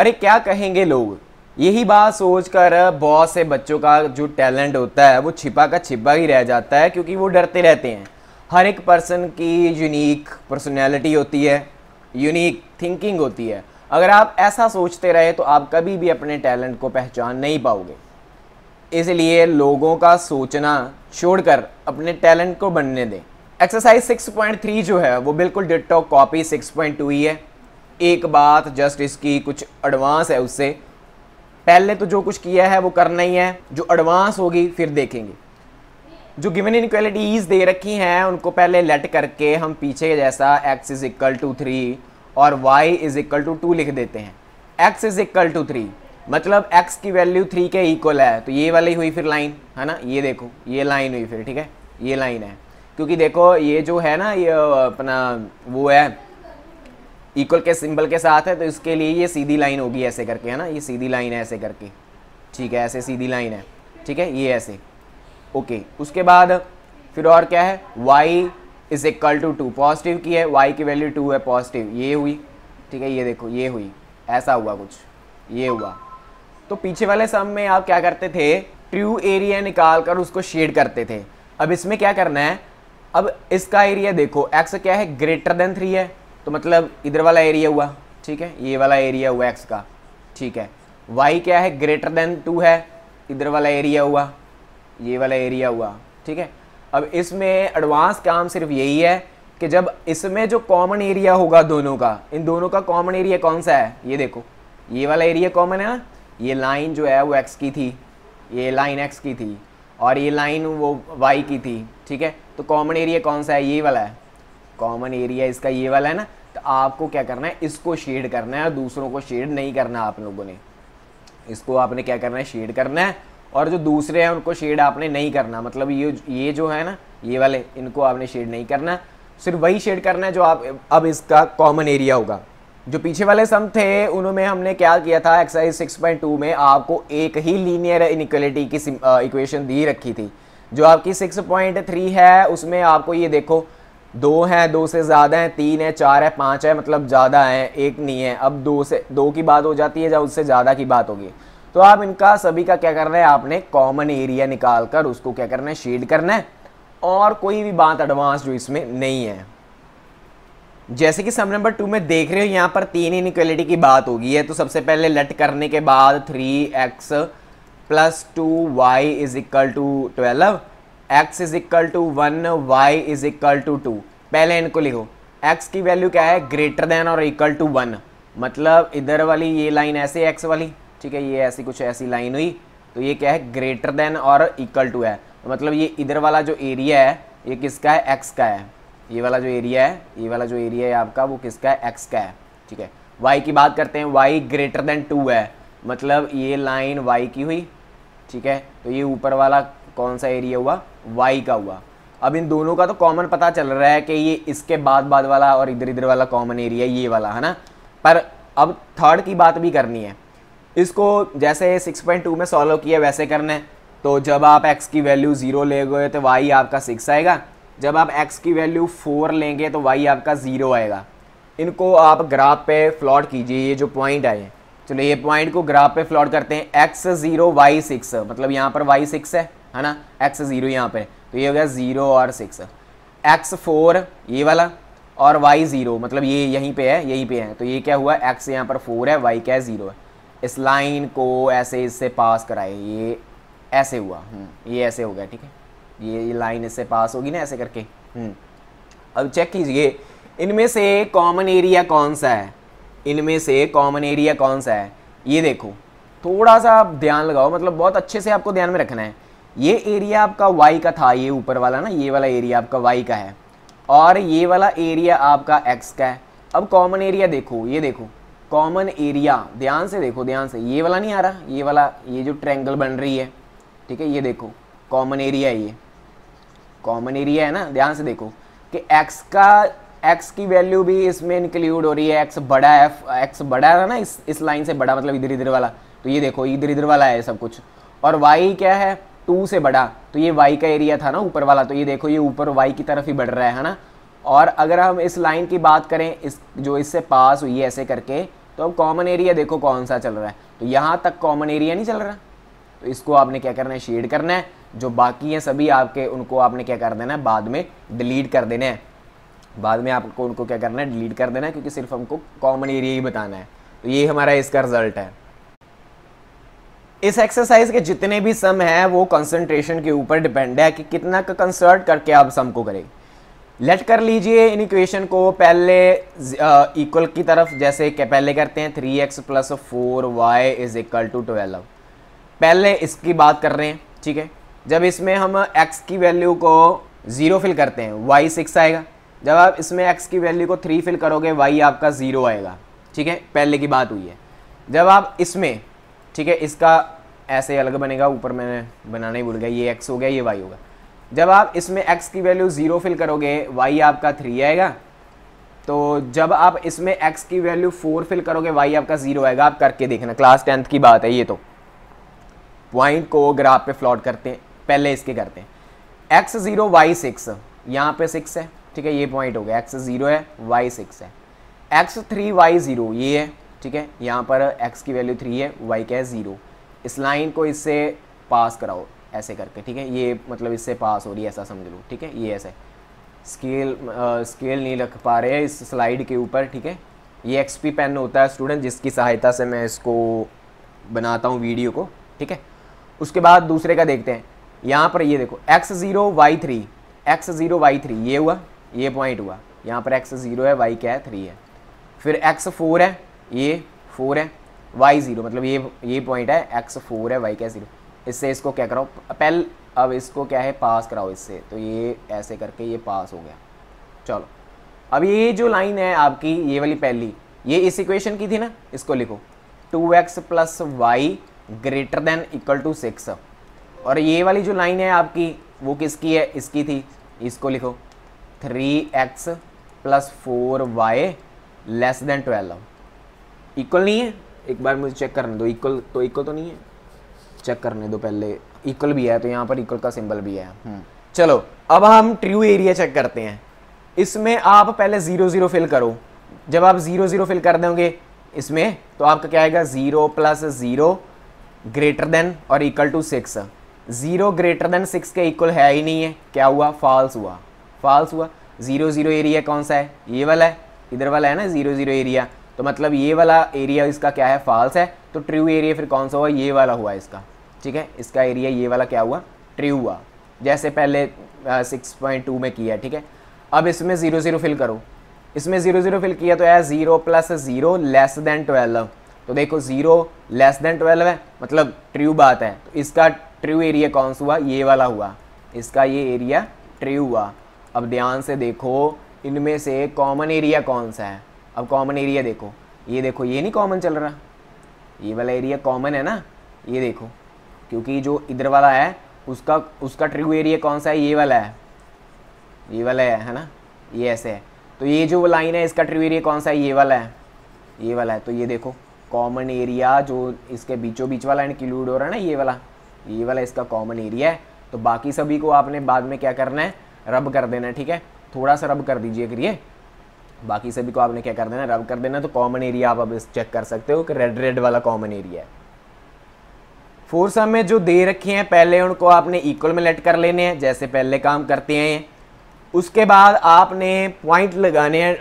अरे क्या कहेंगे लोग? यही बात सोचकर बहुत से बच्चों का जो टैलेंट होता है, वो छिपा का छिपा ही रह जाता है क्योंकि वो डरते रहते हैं। हर एक पर्सन की यूनिक पर्सनैलिटी होती है यूनिक थिंकिंग होती है। अगर आप ऐसा सोचते रहे तो आप कभी भी अपने टैलेंट को पहचान नहीं पाओगे। इसलिए लोगों का सोचना छोड़कर अपने टैलेंट को बनने दें। एक्सरसाइज 6.3 जो है, वो बिल्कुल डिटो कॉपी 6.2 ही है। एक बात जस्ट इसकी कुछ एडवांस है उससे। पहले तो जो कुछ किया है, वो करना ही है। जो एडवांस होगी, फिर देखेंगे। जो गिवन इनक्वालिटीज़ दे रखी हैं, उनको पहले लेट करके हम पीछे जैसा x is equal to three और y is equal to two लिख देते हैं। X is equal to three मतलब एक्स की वैल्यू थ्री के इक्वल है। तो ये वाली हुई फिर लाइन है ना? ये देखो, ये लाइन हुई फिर, ठीक है? ये लाइन है। क्योंकि देखो, ये जो है ना, ये, अपना, वो है इक्वल के सिंबल के साथ है तो इसके लिए ये सीधी लाइन होगी ऐसे करके, है ना? ये सीधी लाइन है ऐसे करके। ठीक है, ऐसे सीधी लाइन है। ठीक है, ये ऐसे। ओके उसके बाद फिर और क्या है? Y is equal to two positive की है, y की वैल्यू टू है पॉजिटिव ये हुई। ठीक है, ये देखो, ये हुई। ऐसा हुआ कुछ। ये हुआ। तो पीछे वाले सम में आप क्या करते थे? ट्रू एरिया निकाल कर उसको शेड करते थे। अब इसमें क्या करना है? अब इसका एरिया देखो एक्स क्या है? ग्रेटर देन थ्री है। तो मतलब इधर वाला एरिया हुआ, ठीक है? ये वाला एरिया हुआ एक्स का, ठीक है? वाई क्या है? ग्रेटर देन टू है। इधर वाला एरिया हुआ, ये वाला एरिया हुआ, ठीक है? अब इसमें एडवांस काम सिर्फ़ यही है कि जब इसमें जो कॉमन एरिया होगा दोनों का, इन दोनों का कॉमन एरिया कौन सा है? ये देखो, ये वाला एरिया कॉमन है ना? ये लाइन जो है वो एक्स की थी, ये लाइन एक्स की थी, और ये लाइन वो वाई की थी, ठीक है? तो कॉमन एरिया कौन सा है? ये वाला है। कॉमन एरिया इसका ये वाला है ना? आपको क्या करना है? इसको शेड करना है दूसरों को शेड नहीं करना आप लोगों ने। इसको आपने क्या करना है? शेड करना है और जो दूसरे हैं, उनको शेड आपने नहीं करना। मतलब ये ये जो है ना, ये वाले, इनको आपने शेड नहीं करना। सिर्फ़ वही शेड करना है जो आप, अब इसका कॉमन एरिया होगा। जो पीछे वाले सम थे उन्होंने हमने क्या किया था? एक्सरसाइज सिक्स पॉइंट टू में आपको एक ही लीनियर इनक्वलिटी की इक्वेशन दी रखी थी। जो आपकी सिक्स पॉइंट थ्री है, उसमें आपको ये देखो दो हैं, दो से ज़्यादा हैं, तीन है, चार है, पाँच है मतलब ज़्यादा है, एक नहीं है। अब दो से, दो की बात हो जाती है या उससे ज़्यादा की बात होगी? तो आप इनका, सभी का क्या करना है? आपने कॉमन एरिया निकाल कर उसको क्या करना है? शेड करना है। और कोई भी बात एडवांस जो इसमें नहीं है। जैसे कि सम नंबर टू में देख रहे हो, यहाँ पर तीन इनक्वलिटी की बात होगी। है तो सबसे पहले लट करने के बाद three x plus two y is equal to twelve x is equal to one y is equal to two पहले इनको लिखो। एक्स की वैल्यू क्या है? ग्रेटर देन और इक्वल टू वन मतलब इधर वाली, ये लाइन ऐसे एक्स वाली। ठीक है, ये ऐसी कुछ ऐसी लाइन हुई। तो ये क्या है? ग्रेटर देन और इक्वल टू है। तो मतलब ये इधर वाला जो एरिया है, ये किसका है? एक्स का है। ये वाला जो एरिया है, ये वाला जो एरिया है आपका, वो किसका है? एक्स का है। ठीक है। वाई की बात करते हैं। वाई ग्रेटर देन टू है। मतलब ये लाइन वाई की हुई। ठीक है? तो ये ऊपर वाला कौन सा एरिया हुआ? वाई का हुआ। अब इन दोनों का तो कॉमन पता चल रहा है कि ये इसके बाद बाद वाला और इधर इधर वाला कॉमन एरिया ये वाला, है ना? पर अब थर्ड की बात भी करनी है। इसको जैसे 6.2 में सॉल्व किया, वैसे करना है। तो जब आप x की वैल्यू ज़ीरो ले गए तो y आपका सिक्स आएगा। जब आप x की वैल्यू फोर लेंगे तो y आपका ज़ीरो आएगा। इनको आप ग्राफ पे फ्लॉट कीजिए, ये जो पॉइंट आए चलो, ये पॉइंट को ग्राफ पे फ्लॉट करते हैं। x ज़ीरो वाई सिक्स मतलब यहाँ पर y सिक्स है। है ना? X ज़ीरो यहाँ पे। तो ये हो गया ज़ीरो और सिक्स एक्स फोर ये वाला और वाई ज़ीरो मतलब ये यहीं पे है यहीं पे है। तो ये क्या हुआ? एक्स यहाँ पर फोर है वाई क्या है? ज़ीरो है। इस लाइन को ऐसे इससे पास कराए। ये ऐसे हुआ। हम्म, ये ऐसे हो गया ठीक है? ये ये लाइन इससे पास होगी ना ऐसे करके। हम्म। अब चेक कीजिए। इनमें से कॉमन एरिया कौन सा है? इनमें से कॉमन एरिया कौन सा है? ये देखो। थोड़ा सा ध्यान लगाओ। मतलब बहुत अच्छे से आपको ध्यान में रखना है। ये एरिया आपका वाई का था, ये ऊपर वाला ना, ये वाला एरिया आपका वाई का है। और ये वाला एरिया आपका एक्स का है। अब कॉमन एरिया देखो, ये देखो। कॉमन एरिया ध्यान से देखो, ध्यान से। ये वाला नहीं आ रहा, ये वाला, ये जो ट्रैंगल बन रही है, ठीक है, ये देखो। कॉमन एरिया है ये। कॉमन एरिया है ना, ध्यान से देखो कि एक्स का एक्स की वैल्यू भी इसमें इंक्लूड हो रही है। एक्स बड़ा है एक्स बड़ा है ना, इस इस लाइन से बड़ा मतलब इधर इधर वाला। तो ये देखो इधर इधर वाला है सब कुछ। और वाई क्या है? टू से बड़ा तो ये y का एरिया था ना ऊपर वाला तो ये देखो ये ऊपर y की तरफ़ ही बढ़ रहा है ना? और अगर हम इस लाइन की बात करें, इस, जो इससे पास हुई है ऐसे करके तो अब कॉमन एरिया देखो कौन सा चल रहा है। तो यहाँ तक कॉमन एरिया नहीं चल रहा। तो इसको आपने क्या करना है? शेड करना है। जो बाकी हैं सभी आपके, उनको आपने क्या कर देना है? बाद में डिलीट कर देना है। बाद में आपको उनको क्या करना है? डिलीट कर देना है, क्योंकि सिर्फ़ हमको कॉमन एरिया ही बताना है। तो ये हमारा इसका रिज़ल्ट है। इस एक्सरसाइज के जितने भी सम है, वो कंसंट्रेशन के ऊपर डिपेंड है कि कितना का कंसर्ट करके आप सम को करें। लेट कर लीजिए इन इक्वेशन को पहले इक्वल की तरफ़, जैसे क्या पहले करते हैं three x plus four y is equal to twelve पहले इसकी बात कर रहे हैं, ठीक है? जब इसमें हम x की वैल्यू को ज़ीरो फिल करते हैं, y सिक्स आएगा। जब आप इसमें x की वैल्यू को थ्री फिल करोगे, y आपका ज़ीरो आएगा, ठीक है? पहले की बात हुई है। जब आप इसमें ठीक है, इसका ऐसे अलग बनेगा, ऊपर मैंने बनाना ही भूल गया, ये एक्स हो गया, ये वाई होगा जब आप इसमें एक्स की वैल्यू ज़ीरो फिल करोगे वाई आपका थ्री आएगा। तो जब आप इसमें एक्स की वैल्यू फोर फिल करोगे वाई आपका ज़ीरो आएगा। आप करके देखना क्लास टेंथ की बात है ये तो। पॉइंट को ग्राफ पे फ्लॉट करते हैं, पहले इसके करते हैं। एक्स ज़ीरो वाई सिक्स यहाँ पे सिक्स है, ठीक है, ये पॉइंट हो गया। एक्स ज़ीरो है वाई सिक्स है। एक्स थ्री वाई ज़ीरो ये है। ठीक है? यहाँ पर एक्स की वैल्यू थ्री है वाई क्या है ज़ीरो इस लाइन को इससे पास कराओ, ऐसे करके, ठीक है? ये मतलब इससे पास हो रही है, ऐसा समझ लो, ठीक है? ये ऐसे. स्केल स्केल नहीं रख पा रहे इस स्लाइड के ऊपर, ठीक है? ये एक्सपी पेन होता है स्टूडेंट जिसकी सहायता से मैं इसको बनाता हूँ वीडियो को, ठीक है? उसके बाद दूसरे का देखते हैं. यहाँ पर ये देखो x zero y three x zero y three ये हुआ, ये पॉइंट हुआ. यहाँ पर एक्स ज़ीरो है वाई क्या है? थ्री है. फिर एक्स फोर है ये फोर है वाई ज़ीरो मतलब ये ये पॉइंट है एक्स फोर है वाई क्या ज़ीरो इससे इसको क्या कराओ, पहल, अब इसको क्या है पास कराओ इससे। तो ये ऐसे करके ये पास हो गया। चलो, अब ये जो लाइन है आपकी, ये वाली पहली, ये इस इक्वेशन की थी ना, इसको लिखो। Two x plus y greater than equal to six और ये वाली जो लाइन है आपकी, वो किसकी है, इसकी थी, इसको लिखो। Three x plus four y less than twelve equal नहीं है? एक बार मुझे चेक करने दो इक्वल तो इक्वल तो नहीं है? चेक करने दो पहले। इक्वल भी है तो यहाँ पर इक्वल का सिंबल भी है। हम्म। चलो अब हम ट्रू एरिया चेक करते हैं। इसमें आप पहले ज़ीरो ज़ीरो फिल करो। जब आप ज़ीरो ज़ीरो फिल कर दोगे इसमें तो आपका क्या आएगा? Zero plus zero greater than और equal to six zero greater than six के इक्वल है ही नहीं है। क्या हुआ? फॉल्स हुआ। फॉल्स हुआ। ज़ीरो ज़ीरो एरिया कौन सा है? ये वाला है। इधर वाला है ना? ज़ीरो ज़ीरो एरिया तो मतलब ये वाला एरिया इसका क्या है? फॉल्स है। तो ट्रू एरिया फिर कौन सा हुआ? ये वाला हुआ इसका। ठीक है? इसका एरिया ये वाला क्या हुआ? ट्रू हुआ। जैसे पहले सिक्स पॉइंट टू में किया, ठीक है? अब इसमें ज़ीरो ज़ीरो फिल करो। इसमें ज़ीरो ज़ीरो फिल किया तो है zero plus zero less than twelve तो देखो ज़ीरो लेस देन ट्वेल्व है मतलब ट्रू बात है। तो इसका ट्रू एरिया कौन सा हुआ? ये वाला हुआ। इसका ये एरिया ट्रू हुआ। अब ध्यान से देखो, इनमें से कॉमन एरिया कौन सा है? अब कॉमन एरिया देखो। ये देखो, ये नहीं कॉमन चल रहा। ये वाला एरिया कॉमन है ना? ये देखो, क्योंकि जो इधर वाला है, उसका उसका ट्रू एरिया कौन सा है? ये वाला है। ये वाला है है ना? ये ऐसे है। तो ये जो लाइन है, इसका ट्रू एरिया कौन सा है? ये वाला है। ये वाला है। तो ये देखो कॉमन एरिया जो इसके बीचों बीच वाला इंक्लूड हो रहा है ना, ये वाला। ये वाला इसका कॉमन एरिया है। तो बाकी सभी को आपने बाद में क्या करना है? रब कर देना है, ठीक है? थोड़ा सा रब कर दीजिए करिए बाकी सभी को आपने क्या कर देना रब कर देना तो कॉमन एरिया आप अब चेक कर सकते हो कि रेड रेड वाला कॉमन एरिया है। फोर सम में जो दे रखे हैं, पहले उनको आपने इक्वल में लेट कर लेने हैं, जैसे पहले काम करते हैं। उसके बाद आपने पॉइंट लगाने हैं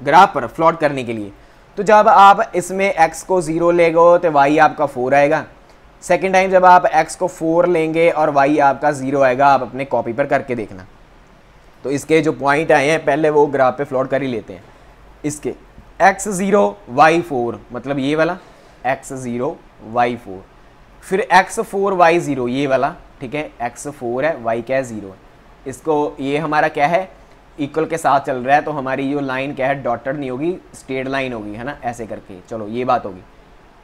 ग्राफ पर फ्लॉट करने के लिए। तो जब आप इसमें एक्स को ज़ीरो लेगो तो वाई आपका फोर आएगा। सेकेंड टाइम जब आप एक्स को फोर लेंगे और वाई आपका ज़ीरो आएगा, आप अपने कॉपी पर करके देखना। तो इसके जो पॉइंट आए हैं, पहले वो ग्राफ पे फ्लॉट कर ही लेते हैं। इसके x ज़ीरो वाई फोर मतलब ये वाला, x ज़ीरो वाई फोर फिर x फोर वाई ज़ीरो ये वाला, ठीक है? X फोर है, y क्या है? ज़ीरो है। इसको, ये हमारा क्या है? इक्वल के साथ चल रहा है तो हमारी जो लाइन क्या है? डॉटेड नहीं होगी स्ट्रेट लाइन होगी, है ना? ऐसे करके। चलो, ये बात होगी।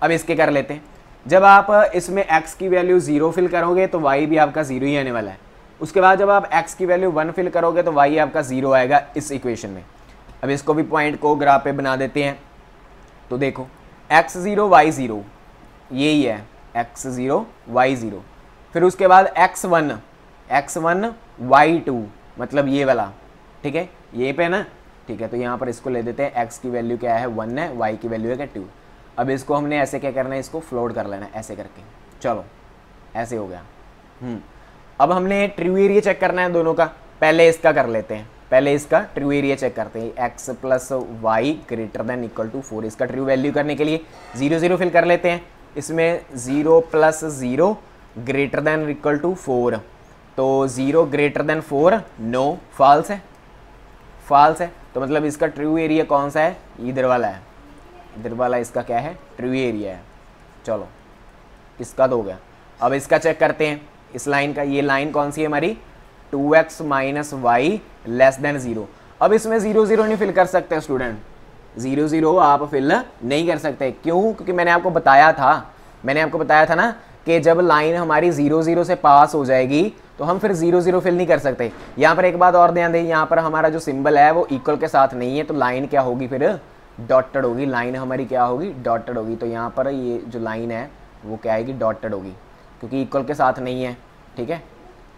अब इसके कर लेते हैं। जब आप इसमें x की वैल्यू ज़ीरो फिल करोगे तो y भी आपका ज़ीरो ही आने वाला है। उसके बाद जब आप x की वैल्यू वन फिल करोगे तो y आपका ज़ीरो आएगा इस इक्वेशन में। अब इसको भी पॉइंट को ग्राफ पे बना देते हैं। तो देखो एक्स ज़ीरो वाई ज़ीरो यही है। एक्स ज़ीरो वाई ज़ीरो फिर उसके बाद x one x one y two मतलब ये वाला, ठीक है? ये पे ना? ठीक है तो यहाँ पर इसको ले देते हैं। एक्स की वैल्यू क्या है? वन है वाई की वैल्यू है क्या टू अब इसको हमने ऐसे क्या करना है? इसको फ्लोट कर लेना है, ऐसे करके। चलो, ऐसे हो गया। हम्म। अब हमने ट्रू एरिया चेक करना है दोनों का। पहले इसका कर लेते हैं। पहले इसका ट्रू एरिया चेक करते हैं। X plus y greater than equal to four इसका ट्रू वैल्यू करने के लिए ज़ीरो ज़ीरो फिल कर लेते हैं। इसमें zero plus zero greater than equal to four तो zero greater than four no false है। फॉल्स है। तो मतलब इसका ट्रू एरिया कौन सा है? इधर वाला है। इधर वाला इसका क्या है? ट्रू एरिया है। चलो, इसका तो हो गया। अब इसका चेक करते हैं। इस लाइन का, ये लाइन कौन सी है हमारी? Two x minus y less than zero. अब इसमें ज़ीरो ज़ीरो नहीं फिल कर सकते स्टूडेंट। ज़ीरो ज़ीरो आप फिल नहीं कर सकते। क्यों? क्योंकि मैंने आपको बताया था, मैंने आपको बताया था ना कि जब लाइन हमारी ज़ीरो ज़ीरो से पास हो जाएगी तो हम फिर ज़ीरो ज़ीरो फिल नहीं कर सकते। यहाँ पर एक बात और ध्यान दें, यहाँ पर हमारा जो सिंबल है, वो इक्वल के साथ नहीं है तो लाइन क्या होगी फिर? डॉटेड होगी। लाइन हमारी क्या होगी? डॉटेड होगी। तो यहाँ पर ये जो लाइन है, वो क्या आएगी? डॉटेड होगी। क्योंकि इक्वल के साथ नहीं है, ठीक है?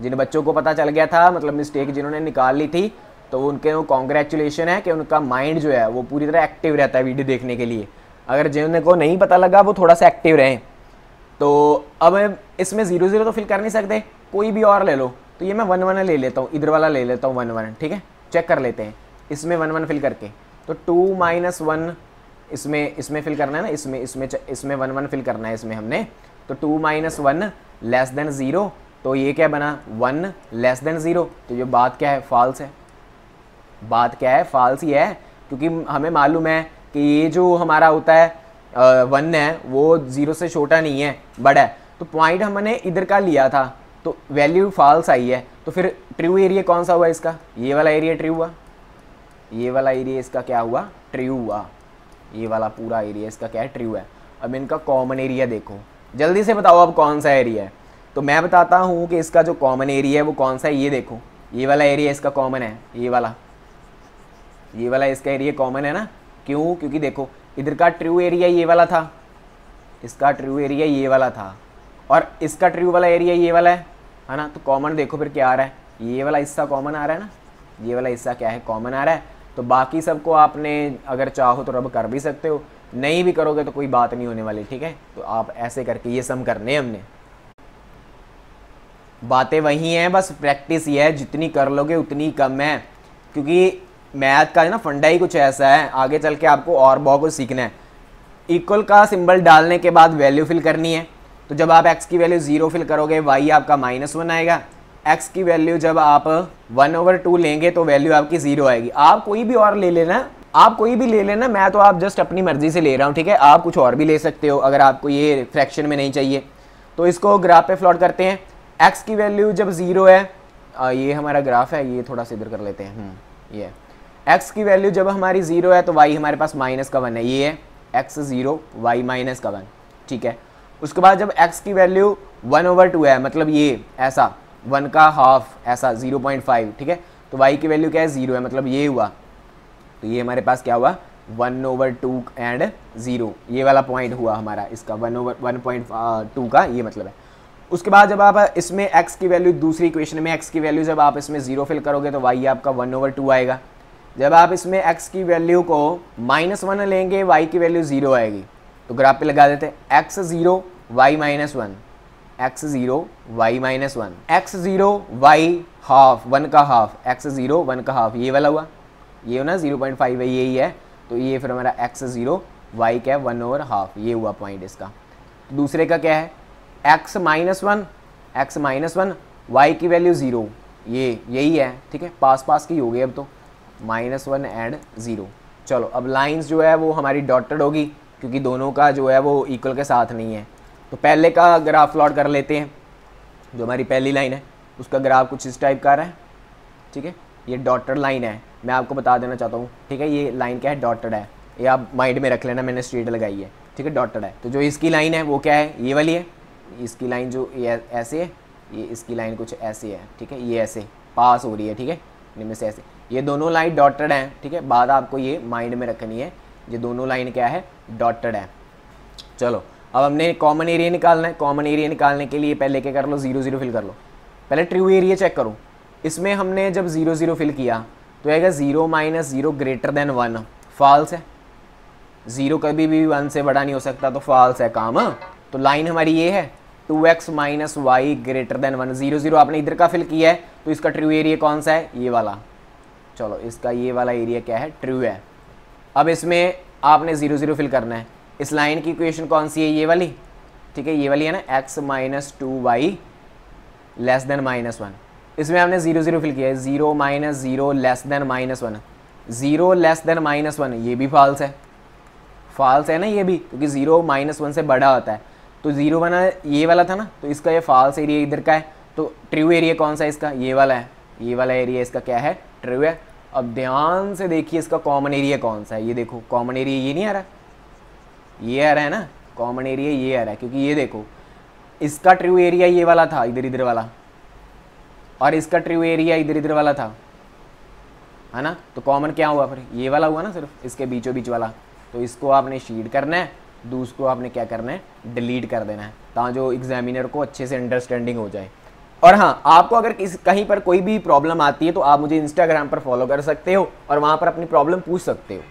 जिन बच्चों को पता चल गया था मतलब मिस्टेक जिन्होंने निकाल ली थी तो उनके वो कॉन्ग्रेचुलेशन है कि उनका माइंड जो है, वो पूरी तरह एक्टिव रहता है वीडियो देखने के लिए। अगर जिन को नहीं पता लगा, वो थोड़ा सा एक्टिव रहें। तो अब इसमें ज़ीरो ज़ीरो तो फिल कर नहीं सकते। कोई भी और ले लो। तो ये मैं वन वन ले लेता हूँ, इधर वाला ले लेता हूँ वन वन ठीक है? चेक कर लेते हैं। इसमें वन वन फिल करके। तो टू माइनस वन इसमें इसमें फिल करना है ना? इसमें इसमें इसमें वन वन फिल करना है इसमें हमने। तो two minus one less than zero तो ये क्या बना? One less than zero. तो ये बात क्या है? फॉल्स है। बात क्या है? फॉल्स ही है, क्योंकि हमें मालूम है कि ये जो हमारा होता है वन है, वो ज़ीरो से छोटा नहीं है, बड़ा है। तो पॉइंट हमने इधर का लिया था तो वैल्यू फॉल्स आई है। तो फिर ट्रू एरिया कौन सा हुआ इसका? ये वाला एरिया ट्रू हुआ। ये वाला एरिया इसका क्या हुआ? ट्रू हुआ। ये वाला पूरा एरिया इसका क्या? है ट्रू है। अब इनका कॉमन एरिया देखो। जल्दी से बताओ अब कौन सा एरिया है। तो मैं बताता हूँ कि इसका जो कॉमन एरिया है वो कौन सा है, ये देखो। ये वाला एरिया इसका कॉमन है, ये वाला। ये वाला इसका एरिया कॉमन है ना? क्यों? क्योंकि देखो, इधर का ट्रू एरिया ये वाला था, इसका ट्रू एरिया ये वाला था, और इसका ट्रू वाला एरिया ये वाला है है ना? तो कॉमन देखो फिर क्या आ रहा है। ये वाला हिस्सा कॉमन आ रहा है ना? ये वाला हिस्सा क्या है? कॉमन आ रहा है। तो बाकी सबको आपने अगर चाहो तो रब कर भी सकते हो। नहीं भी करोगे तो कोई बात नहीं होने वाली, ठीक है? तो आप ऐसे करके ये सम करने हमने। बातें वही हैं, बस प्रैक्टिस ये है, जितनी कर लोगे उतनी कम है। क्योंकि मैथ का ना फंडा ही कुछ ऐसा है, आगे चल के आपको और बहुत कुछ सीखना है। इक्वल का सिंबल डालने के बाद वैल्यू फिल करनी है। तो जब आप एक्स की वैल्यू ज़ीरो फिल करोगे वाई आपका माइनस वन आएगा। एक्स की वैल्यू जब आप वन ओवर टू लेंगे तो वैल्यू आपकी ज़ीरो आएगी। आप कोई भी और ले लेना आप कोई भी ले लेना मैं तो आप जस्ट अपनी मर्ज़ी से ले रहा हूँ ठीक है? आप कुछ और भी ले सकते हो अगर आपको ये फ्रैक्शन में नहीं चाहिए। तो इसको ग्राफ पे फ्लॉट करते हैं। एक्स की वैल्यू जब ज़ीरो है आ, ये हमारा ग्राफ है ये थोड़ा सा इधर कर लेते हैं। हम्म, ये एक्स की वैल्यू जब हमारी ज़ीरो है तो वाई हमारे पास माइनस का वन है। ये है एक्स ज़ीरो वाई माइनस का वन ठीक है? उसके बाद जब एक्स की वैल्यू वन ओवर टू है मतलब ये ऐसा वन का हाफ़ ऐसा ज़ीरो पॉइंट फाइव ठीक है? तो वाई की वैल्यू क्या है? ज़ीरो है मतलब ये हुआ। तो ये हमारे पास क्या हुआ? One over two and zero ये वाला पॉइंट हुआ हमारा, इसका one over one point two का ये मतलब है। उसके बाद जब आप इसमें x की वैल्यू दूसरी इक्वेशन में x की वैल्यू जब आप इसमें ज़ीरो फिल करोगे तो y आपका वन ओवर टू आएगा। जब आप इसमें x की वैल्यू को माइनस वन लेंगे, y की वैल्यू ज़ीरो आएगी। तो ग्राफ पे लगा देते हैं। x zero y minus one x zero y minus one x zero y half one का हाफ़ एक्स ज़ीरो वन का हाफ़ ये वाला हुआ। ये हो ना ज़ीरो पॉइंट फाइव है, यही है। तो ये फिर हमारा एक्स ज़ीरो वाई क्या है? वन ओवर हाफ़ ये हुआ पॉइंट इसका। दूसरे का क्या है? X minus one x minus one y की वैल्यू ज़ीरो ये, यही है, ठीक है? पास पास की हो गई अब तो। माइनस वन एंड ज़ीरो चलो, अब लाइंस जो है वो हमारी डॉटेड होगी, क्योंकि दोनों का जो है वो इक्वल के साथ नहीं है। तो पहले का ग्राफ प्लॉट कर लेते हैं, जो हमारी पहली लाइन है, उसका ग्राफ कुछ इस टाइप का रहा है, ठीक है? ये डॉटेड लाइन है। मैं आपको बता देना चाहता हूँ, ठीक है, ये लाइन क्या है? डॉटेड है। ये आप माइंड में रख लेना, मैंने स्ट्रीट लगाई है, ठीक है डॉटेड है। तो जो इसकी लाइन है, वो क्या है? ये वाली है। इसकी लाइन जो ये ऐसे है, ये इसकी लाइन कुछ ऐसे है, ठीक है, ये ऐसे पास हो रही है, ठीक है, इनमें से ऐसे। ये दोनों लाइन डॉटेड हैं, ठीक है बात आपको ये माइंड में रखनी है, ये दोनों लाइन क्या है? डॉटेड है। चलो, अब हमने कॉमन एरिया निकालना है। कॉमन एरिया निकालने के लिए पहले क्या कर लो? ज़ीरो ज़ीरो फिल कर लो। पहले ट्रू एरिया चेक करो। इसमें हमने जब ज़ीरो ज़ीरो फिल किया तो आएगा zero minus zero greater than one false है। ज़ीरो कभी भी वन से बड़ा नहीं हो सकता तो फॉल्स है काम। तो लाइन हमारी ये है two x minus y greater than one zero zero आपने इधर का फिल किया है तो इसका ट्रू एरिया कौन सा है? ये वाला। चलो, इसका ये वाला एरिया क्या है? ट्रू है। अब इसमें आपने ज़ीरो ज़ीरो फिल करना है। इस लाइन की इक्वेशन कौन सी है? ये वाली। ठीक है, ये वाली है ना x minus two y less than minus one इसमें हमने ज़ीरो ज़ीरो फिल किया है। Zero minus zero less than minus one zero less than minus one ये भी फॉल्स है। फॉल्स है ना ये भी? क्योंकि ज़ीरो माइनस वन से बड़ा होता है। तो ज़ीरो बना ये वाला था ना? तो इसका ये फॉल्स एरिया इधर का है। तो ट्रू एरिया कौन सा है इसका? ये वाला है। ये वाला एरिया इसका क्या है? ट्रू है। अब ध्यान से देखिए इसका कॉमन एरिया कौन सा है। ये देखो कॉमन एरिया ये नहीं आ रहा। ये आ रहा है ना? कॉमन एरिया ये आ रहा है। क्योंकि ये देखो, इसका ट्रू एरिया ये वाला था इधर इधर वाला। और इसका ट्रू एरिया इधर इधर वाला था। है ना? तो कॉमन क्या हुआ फिर? ये वाला हुआ ना सिर्फ़? इसके बीचों बीच वाला। तो इसको आपने शीड करना है, दूसरो आपने क्या करना है? डिलीट कर देना है ताकि जो एग्जामिनर को अच्छे से अंडरस्टैंडिंग हो जाए। और हाँ आपको अगर किसी, कहीं पर कोई भी प्रॉब्लम आती है तो आप मुझे इंस्टाग्राम पर फॉलो कर सकते हो और वहाँ पर अपनी प्रॉब्लम पूछ सकते हो।